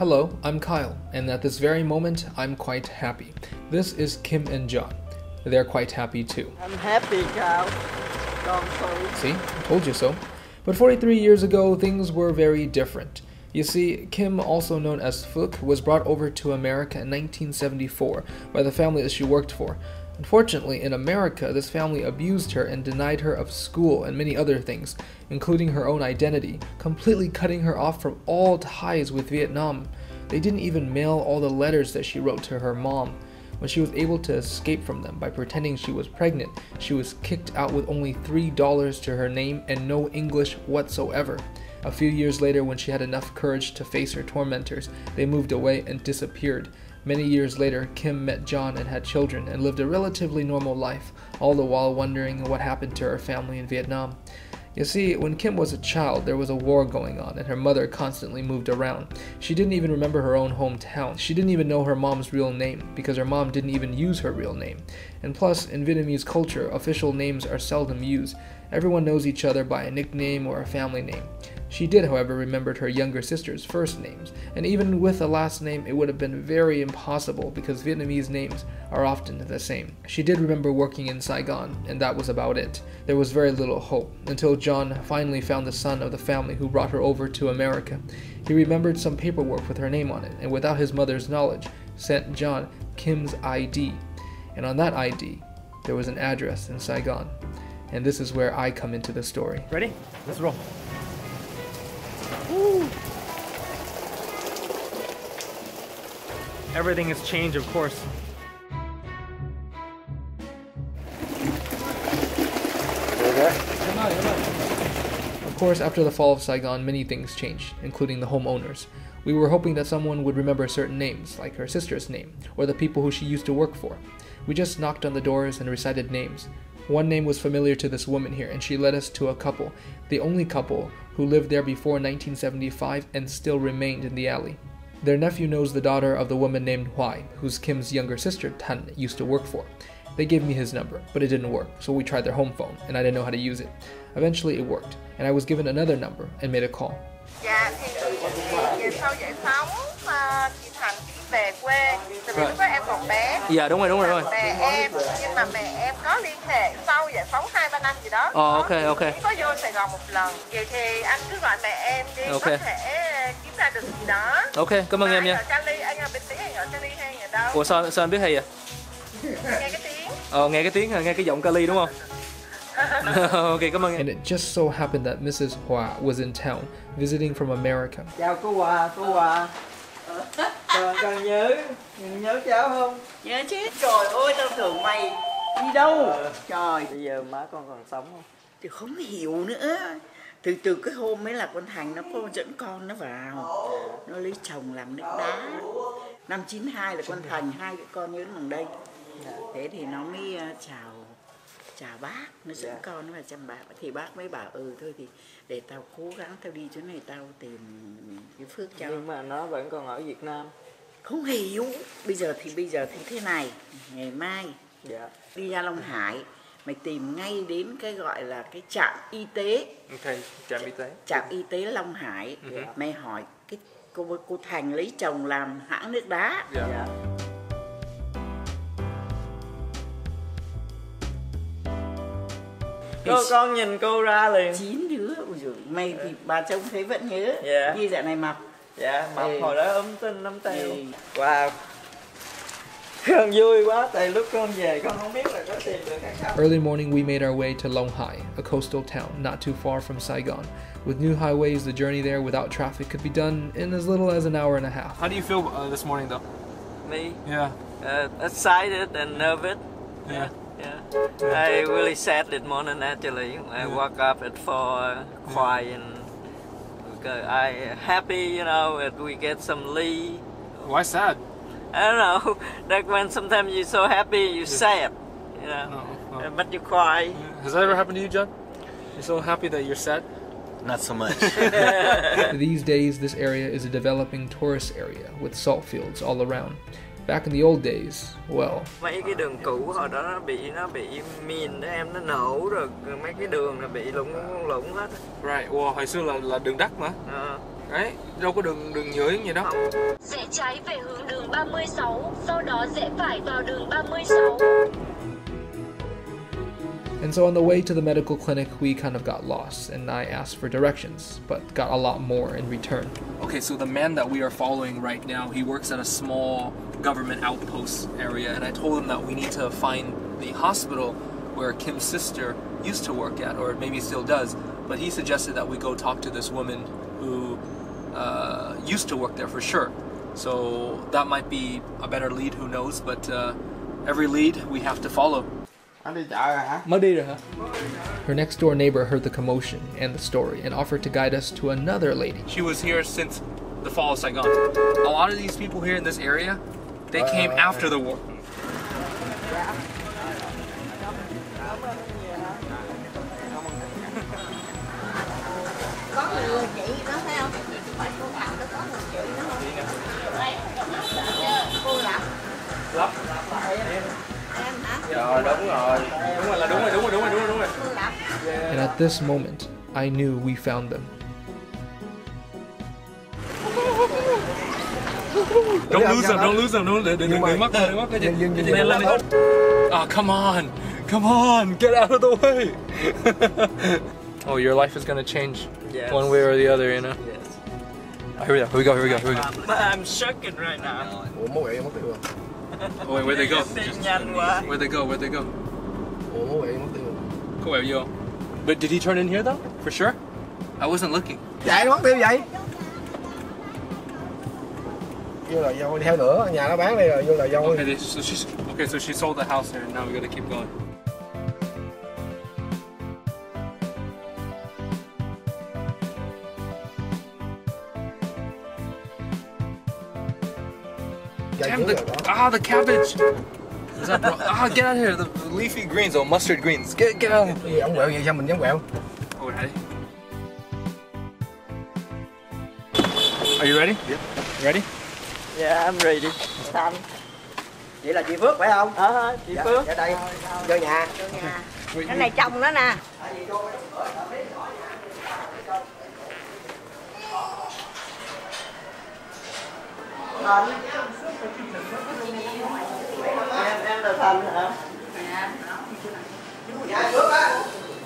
Hello, I'm Kyle, and at this very moment, I'm quite happy. This is Kim and Jon. They're quite happy too. I'm happy, Kyle. Sorry. See, I told you so. But 43 years ago, things were very different. You see, Kim, also known as Phước, was brought over to America in 1974 by the family that she worked for. Unfortunately, in America, this family abused her and denied her of school and many other things, including her own identity, completely cutting her off from all ties with Vietnam. They didn't even mail all the letters that she wrote to her mom. When she was able to escape from them by pretending she was pregnant, she was kicked out with only $3 to her name and no English whatsoever. A few years later, when she had enough courage to face her tormentors, they moved away and disappeared. Many years later, Kim met Jon and had children and lived a relatively normal life, all the while wondering what happened to her family in Vietnam. You see, when Kim was a child, there was a war going on, and her mother constantly moved around. She didn't even remember her own hometown. She didn't even know her mom's real name, because her mom didn't even use her real name. And plus, in Vietnamese culture, official names are seldom used. Everyone knows each other by a nickname or a family name. She did, however, remember her younger sister's first names, and even with a last name, it would have been very impossible because Vietnamese names are often the same. She did remember working in Saigon, and that was about it. There was very little hope until Jon finally found the son of the family who brought her over to America. He remembered some paperwork with her name on it, and without his mother's knowledge, sent Jon Kim's ID. And on that ID, there was an address in Saigon. And this is where I come into the story. Ready? Let's roll. Everything has changed, of course. Of course, after the fall of Saigon, many things changed, including the homeowners. We were hoping that someone would remember certain names, like her sister's name, or the people who she used to work for. We just knocked on the doors and recited names. One name was familiar to this woman here, and she led us to a couple, the only couple who lived there before 1975 and still remained in the alley. Their nephew knows the daughter of the woman named Hòa, whose Kim's younger sister Thành used to work for. They gave me his number, but it didn't work, so we tried their home phone, and I didn't know how to use it. Eventually it worked, and I was given another number and made a call. Thì về sau giải phóng mà chị Thành về quê Tại vì lúc đó em còn bé Dạ đúng rồi, đúng rồi, đúng rồi. Mẹ em, nhưng mà mẹ em có liên hệ sau giải phóng 2-3 năm gì đó Ờ, ok, ok. Có vô Sài Gòn một lần Vậy thì anh cứ gọi mẹ em đi Ok. Có thể kiếm ra được gì đó Ok, cảm ơn Mà em anh nha. ở Cali, anh ở bên Mỹ hay ở Cali hay ở đâu Ủa sao, sao anh biết hay vậy? Nghe cái tiếng Ờ, nghe cái tiếng, nghe cái giọng Kali đúng không? ok, cảm ơn em. And it just so happened that Mrs. Hua was in town, visiting from America. Chào cô Hòa, cô Hòa. Còn, còn nhớ, nhớ cháu không? Nhớ chứ. Trời ơi, tao tưởng mày đi đâu? Trời. Bây giờ má con còn sống không? thì không hiểu nữa từ từ cái hôm ấy là con thành nó có dẫn con nó vào nó lấy chồng làm nước đá năm 92 là con thành hai cái con nhớ bằng đây thế thì nó mới ờ, chào chào bác nó dẫn con nó vào chăm bác thì bác mới bảo ừ thôi thì để tao cố gắng tao đi chỗ này tao tìm cái phước cho Nhưng mà nó vẫn còn ở Việt Nam. không hiểu bây giờ thì bây giờ thì thế này ngày mai Dạ. đi ra Long Hải mày tìm ngay đến cái gọi là cái trạm y tế Ok, trạm y tế. trạm y tế Long Hải mày hỏi cái cô cô Thành lấy chồng làm hãng nước đá Dạ. Dạ. Cô con nhìn cô ra liền. chín đứa Ôi dồi, mày thì bà trông thấy vẫn nhớ Dạ. như dạo này mập Dạ, mập Ừ. hồi đó ấm tinh lắm teo. Ừ. Wow. Con vui quá, tại lúc con về con không biết là có tìm được hay không. Early morning, we made our way to Long Hai, a coastal town not too far from Saigon. With new highways, the journey there without traffic could be done in as little as an hour and a half. How do you feel uh, this morning though? Me, Yeah. uh, excited and nervous. Yeah. Yeah. I really sad this morning actually. I woke up at four, crying. Because I happy, you know, that we get some Lee. Why sad? I don't know. Like when sometimes you're so happy, you sad, you know, No, no. Uh, but you cry. Has that ever happened to you, Jon? You're so happy that you're sad? Not so much. These days, this area is a developing tourist area with salt fields all around. Back in the old days, well, mấy cái đường cũ hồi đó nó bị nó bị mìn đó em nó nổ rồi mấy cái đường nó bị lủng lủng hết Right, wow, hồi xưa là là đường đất mà. Ờ. Đấy, đâu có đường đường nhựa gì đâu. Rẽ trái về hướng đường 36, sau đó rẽ phải vào đường 36. And so on the way to the medical clinic, we kind of got lost, and I asked for directions, but got a lot more in return. Okay, so the man that we are following right now, he works at a small government outpost area, and I told him that we need to find the hospital where Kim's sister used to work at, or maybe still does. But he suggested that we go talk to this woman who uh, used to work there for sure. So that might be a better lead, who knows? But uh, every lead we have to follow. anh đi chợ rồi hả Mới đi rồi hả? Her next door neighbor heard the commotion and the story and offered to guide us to another lady. She was here since the fall of Saigon. A lot of these people here in this area, they came after the war. có người chị đó thấy không phải cô Thảo đó có một chị đó không cô Lập Lắp. em hả Rồi đúng rồi. Đúng rồi là đúng rồi, đúng rồi, đúng rồi, đúng rồi, đúng rồi. cô Lập And at this moment, I knew we found them. Don't lose them, don't lose them, don't mắc mắc lên lên. Oh, come on. Come on, get out of the way. oh, your life is gonna change Yes. one way or the other, you know. yes. Oh, here we go, here we go, here we go, here we go. But I'm shaking right now Ủa mốt vậy mất Oh, wait, where'd they go? Em đi nhanh Where'd they go? Where'd they go? Ủa mốt vậy mất tiêu rồi Cool, where you? But did he turn in here though? For sure? I wasn't looking. Chạy mất tiêu vậy Vô là dâu theo nữa, nhà nó bán rồi, vô là Okay, they, so she okay, so she sold the house here, and now we gotta keep going. Damn the ah the cabbage. Is that bro? Ah, get out of here! The, leafy greens, or mustard greens. Get get out! Gì ông quẹo vậy sao mình dám quẹo Oh? Are you ready? Yep. Ready? Dạ I'm ready. Thanh Vậy là chị Phước phải không? ờ chị Dạ, Phước. dạ đây, vô nhà. Cái này chồng đó nè. Em em là Thành hả?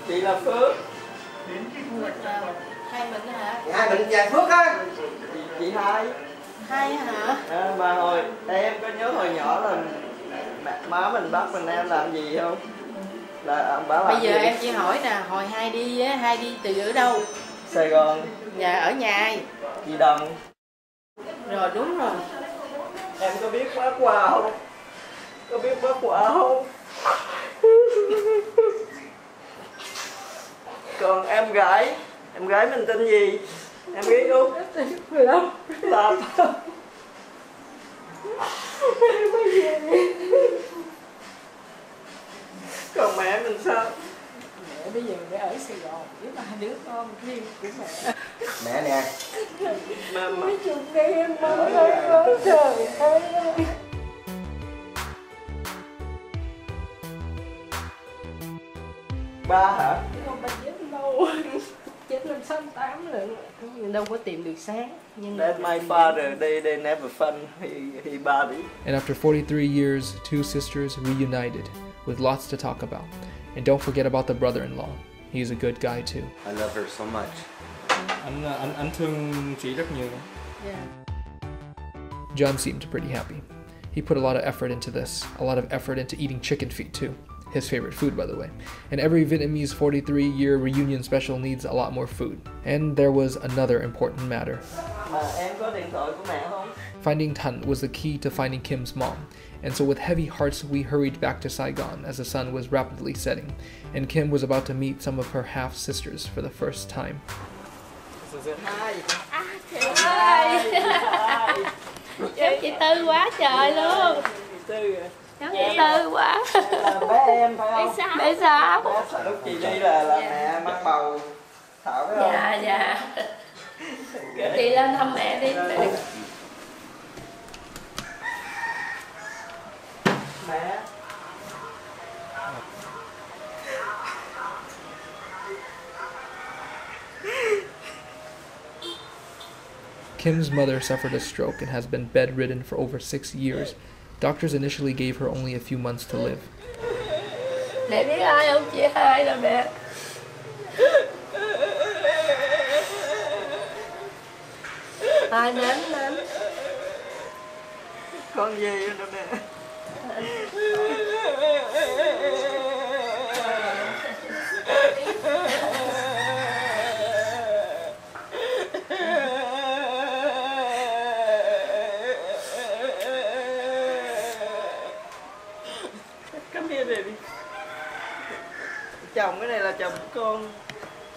Chị là Phước. Hai mình hả? Nhà mình nhà Phước á. Chị, chị hai hai hả à, mà hồi em có nhớ hồi nhỏ là mẹ, má mình bắt mình em làm gì không là bà làm Bây giờ gì? em chỉ hỏi nè, hồi hai đi á, hai đi từ ở đâu? Sài Gòn Nhà ở nhà ai? Di Đồng Rồi đúng rồi. em có biết bác quà không có biết bác quà không còn em gái em gái mình tên gì em biết không Lập còn mẹ mình sao? Mẹ bây giờ mẹ ở Sài Gòn với ba đứa con riêng của mẹ. Mẹ nè. Mà, mà. Chục ngày em ơi ơi. trời ơi. ba hả? Không ba chết lâu. Chết năm 68 lận. Nhưng đâu có tìm được sáng. Nhưng That's my father they they never fun he he body And after 43 years, two sisters reunited with lots to talk about. And don't forget about the brother in law. He's a good guy too. I love her so much Anh anh anh thương chị rất nhiều. Yeah. Jon seemed pretty happy. He put a lot of effort into this, a lot of effort into eating chicken feet too. His favorite food, by the way. And every Vietnamese 43 year reunion special needs a lot more food. And there was another important matter. mà em có điện thoại của mẹ không Finding Thành was the key to finding Kim's mom, and so with heavy hearts we hurried back to Saigon as the sun was rapidly setting, and Kim was about to meet some of her half sisters for the first time. cháu chị tư quá trời luôn tư à cháu chị tư quá. Là bé em phải không? Bé sao bé lúc chị đi là là mẹ mang bầu thảo phải không? Dạ dạ. Chị lên thăm mẹ đi. Mẹ. Kim's mother suffered a stroke and has been bedridden for over six years. Doctors initially gave her only a few months to live. Mẹ biết ai không? Chị hai là mẹ. Hai nếm nếm. Con gì đó mẹ. Chồng con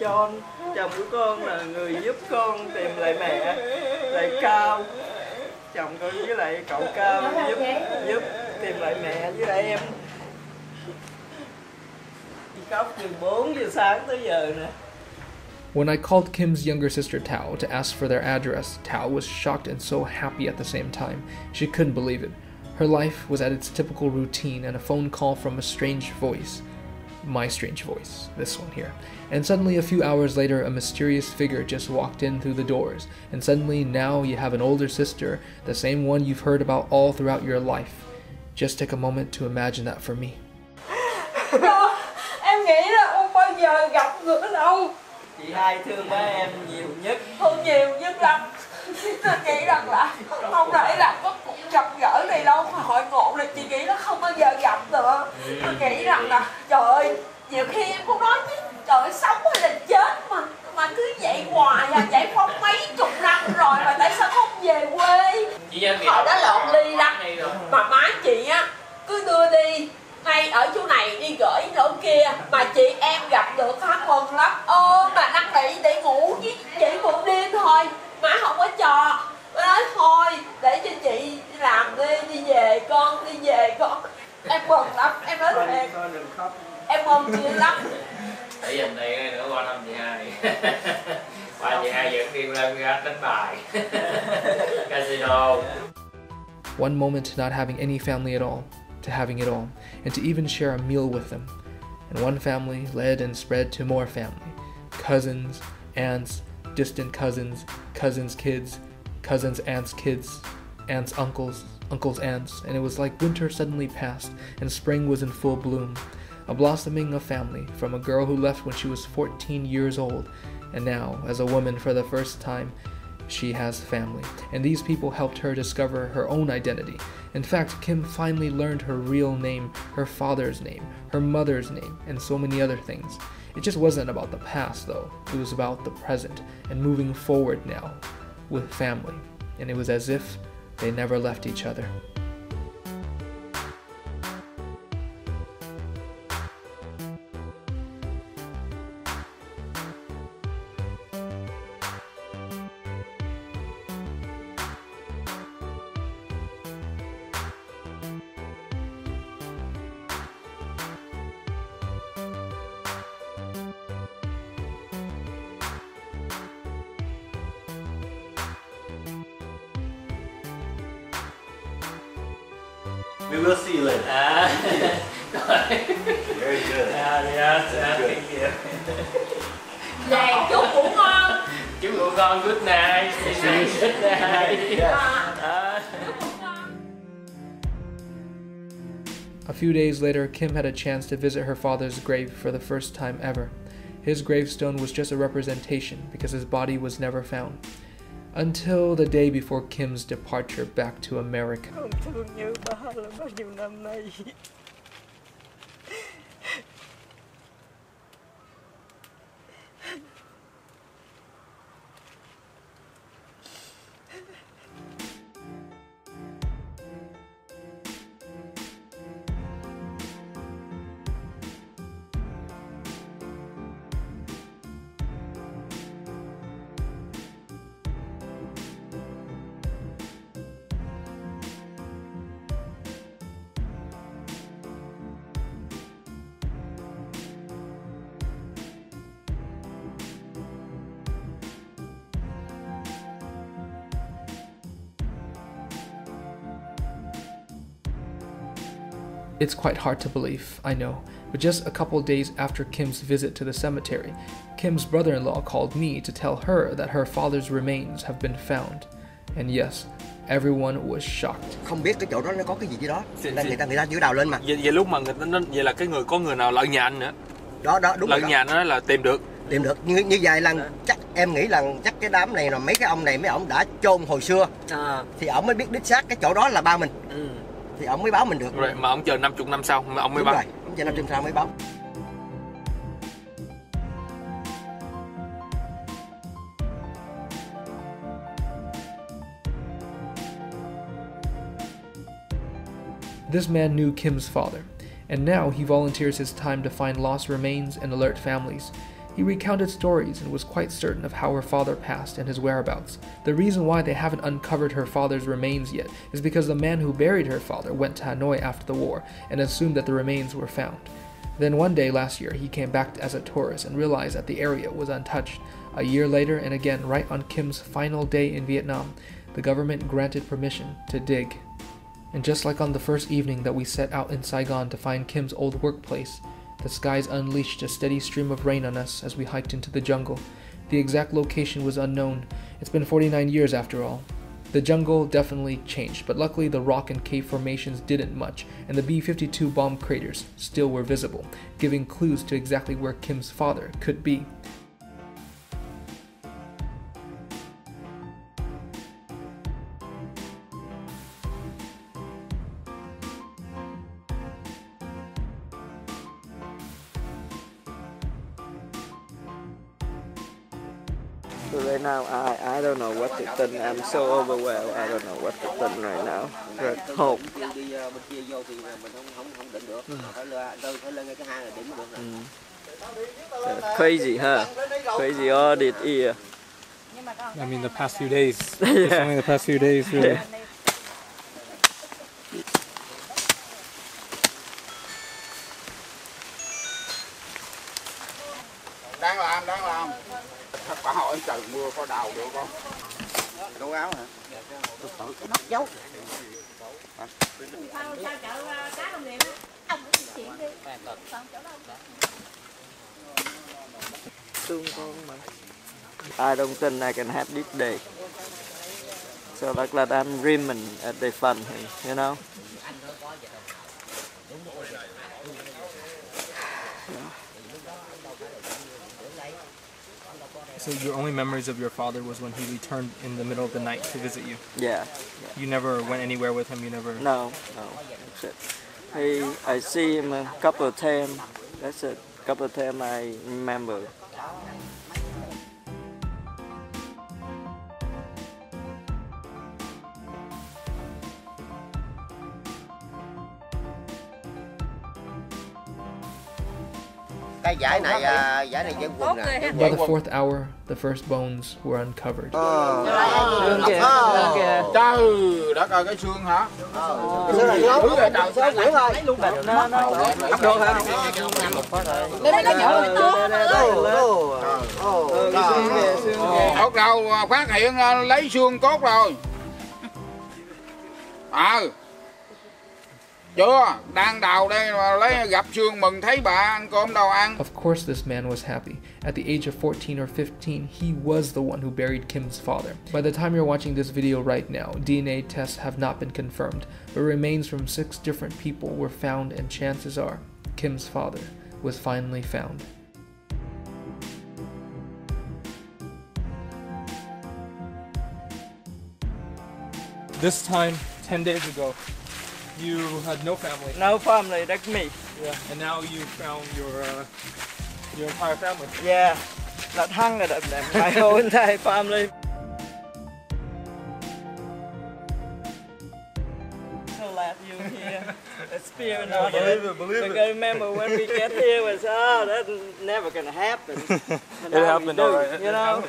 Jon Chồng của con là người giúp con tìm lại mẹ Lại Cao Chồng con với lại cậu Cao giúp giúp tìm lại mẹ với lại em khóc từ 4 giờ sáng tới giờ nè When I called Kim's younger sister Thảo to ask for their address, Thảo was shocked and so happy at the same time. She couldn't believe it. Her life was at its typical routine and a phone call from a strange voice. My strange voice, this one here. And suddenly, a few hours later, a mysterious figure just walked in through the doors. And suddenly, now you have an older sister, the same one you've heard about all throughout your life. Just take a moment to imagine that for me. em nghĩ là không bao giờ gặp nữa đâu. Chị hai thương ba em nhiều nhất Thương nhiều nhất lắm. Tôi nghĩ rằng là không thể là có cuộc gặp gỡ này đâu mà hội ngộ là chị nghĩ là không bao giờ gặp nữa. Tôi nghĩ rằng là trời ơi, nhiều khi em cũng nói chứ trời ơi, sống hay là chết mà mà cứ vậy hoài à giải phóng mấy chục năm rồi. Mà tại sao không về quê hồi đó lộn ly lắm mà má chị á cứ đưa đi. Ngay ở chỗ này đi gửi chỗ kia. Mà chị em gặp được hết mừng lắm. Ơ đánh bài One moment to not having any family at all, to having it all, and to even share a meal with them. And one family led and spread to more family cousins, aunts, distant cousins, cousins' kids, cousins' aunts' kids, aunts' uncles, uncles' aunts, and it was like winter suddenly passed and spring was in full bloom. A blossoming of family from a girl who left when she was 14 years old, and now, as a woman for the first time, she has family, and these people helped her discover her own identity. In fact, Kim finally learned her real name, her father's name, her mother's name, and so many other things. It just wasn't about the past, though. It was about the present and moving forward now with family. And it was as if they never left each other. We will see you later. à ah. Very good. à dạ dạ thank you. Vàng chúc ngủ ngon chúc ngủ ngon good night. Good night. A few days later, Kim had a chance to visit her father's grave for the first time ever. His gravestone was just a representation because his body was never found. Until the day before Kim's departure back to America. It's quite hard to believe, I know, but just a couple days after Kim's visit to the cemetery, Kim's brother in law called me to tell her that her father's remains have been found. And yes, everyone was shocked. Không biết cái chỗ đó nó có cái gì dưới đó. Là người ta người ta chưa đào lên mà. Vậy, vậy lúc mà người ta nó, vậy là cái người có người nào lợn nhà anh nữa. Đó đó đúng lợn rồi. nhà nó là tìm được. Tìm được như như vậy là chắc em nghĩ là chắc cái đám này là mấy cái ông này mấy ông đã chôn hồi xưa. à, Thì ông mới biết đích xác cái chỗ đó là ba mình. ừ. Thì ông mới báo mình được. Rồi mà ông chờ 50 năm sau mà ông mới Đúng báo. rồi. Ông chờ năm sau mới báo. This man knew Kim's father, and now he volunteers his time to find lost remains and alert families. He recounted stories and was quite certain of how her father passed and his whereabouts. The reason why they haven't uncovered her father's remains yet is because the man who buried her father went to Hanoi after the war and assumed that the remains were found. Then one day last year, he came back as a tourist and realized that the area was untouched. A year later, and again right on Kim's final day in Vietnam, the government granted permission to dig. And just like on the first evening that we set out in Saigon to find Kim's old workplace, the skies unleashed a steady stream of rain on us as we hiked into the jungle. The exact location was unknown. It's been 49 years after all. The jungle definitely changed, but luckily the rock and cave formations didn't much, and the B 52 bomb craters still were visible, giving clues to exactly where Kim's father could be. So right now, I I don't know what to think. I'm so overwhelmed. I don't know what to think right now. Rất hope. Đi ờ, bên kia vô thì mình không không không định được. Phải lên tôi phải lên cái hang này điểm được. Mm. Crazy, huh? Crazy audit here. I mean the past few days. Yeah. It's only the past few days really. Yeah. đang làm đang làm bà hỏi trời mưa có đào được không đâu áo hả Mất dấu. Thương con mà. I don't think I can have this day. So like that I'm dreaming at uh, the fun, you know. So your only memories of your father was when he returned in the middle of the night to visit you. Yeah. You never went anywhere with him. You never. No, no. That's it. He, I see him a couple of times. That's it. Couple of times I remember. Cái giải này à, giải này dân quần nè. By the fourth hour, the first bones were uncovered. Xương kìa, xương kìa. trời đất ơi cái xương hả? Xương này nhốt. Xương này. Trời Xương. Nó, nó, Bắt được hả Đây, đây, nhỏ này to. Kìa. Bắt đầu phát hiện à, lấy xương cốt rồi. Ờ chưa đang đào đây mà lấy gặp xương mừng thấy bà ăn cơm đâu ăn Of course, this man was happy. At the age of 14 or 15, he was the one who buried Kim's father. By the time you're watching this video right now, DNA tests have not been confirmed, but remains from six different people were found, and chances are Kim's father was finally found. This time, ten days ago, you had no family. No family, that's me. Yeah. And now you found your uh, your entire family. Yeah, not hundred of them. My whole entire family. So glad you here. Experience all Believe that. it, believe it. Because remember when we get here was oh that's never gonna happen. It happened, do, alright. You know.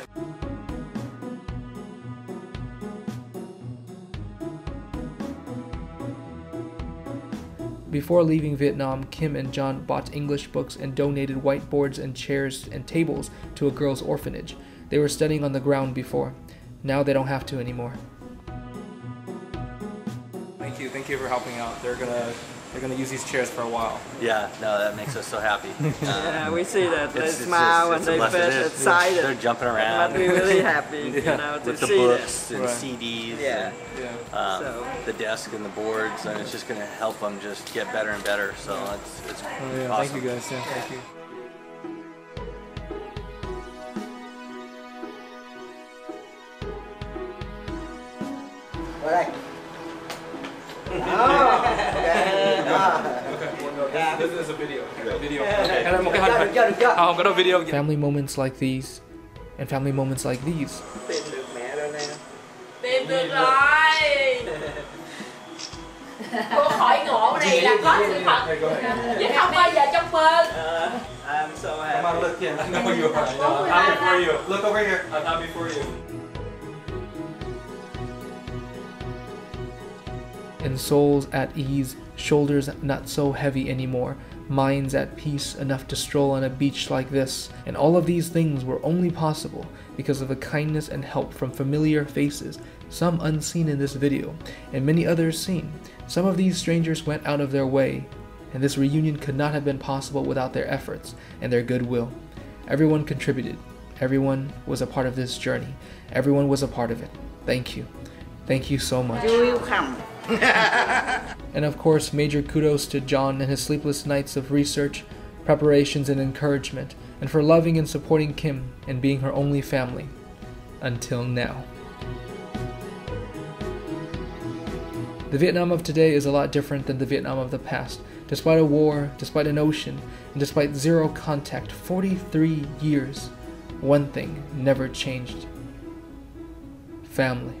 Before leaving Vietnam, Kim and Jon bought English books and donated whiteboards and chairs and tables to a girls' orphanage. They were studying on the ground before. Now they don't have to anymore. Thank you. Thank you for helping out. They're gonna they're gonna use these chairs for a while. Yeah, no, that makes us so happy. Uh, Yeah, we see that they it's- it's smile just- and it's they blessing. feel It is. excited. They're jumping around. But we're really happy, you know, to with the see books that. and Right. CDs. Yeah. And, um, So- The desk and the boards, and it's just going to help them just get better and better. So it's it's Oh, yeah, awesome. thank you guys. Yeah, thank you. Qua đây. This is a video. Video. Okay. I'm okay. Được chưa, được chưa? I'm gonna video. Family moments like these, and family moments like these, Tìm được mẹ rồi nè. tìm được rồi cô khỏi ngộ này là có sự thật chứ không bao giờ trong mơ uh, I'm so happy. Come on, look. Yeah, I know you are. I. I'm happy for you. Look over here. I'm happy for you. And souls at ease, shoulders not so heavy anymore, minds at peace enough to stroll on a beach like this. And all of these things were only possible because of the kindness and help from familiar faces, some unseen in this video, and many others seen. Some of these strangers went out of their way, and this reunion could not have been possible without their efforts and their goodwill. Everyone contributed. Everyone was a part of this journey. Everyone was a part of it. Thank you. Thank you so much. And of course, major kudos to Jon and his sleepless nights of research, preparations, and encouragement, and for loving and supporting Kim and being her only family. Until now. The Vietnam of today is a lot different than the Vietnam of the past. Despite a war, despite an ocean, and despite zero contact, 43 years, one thing never changed family.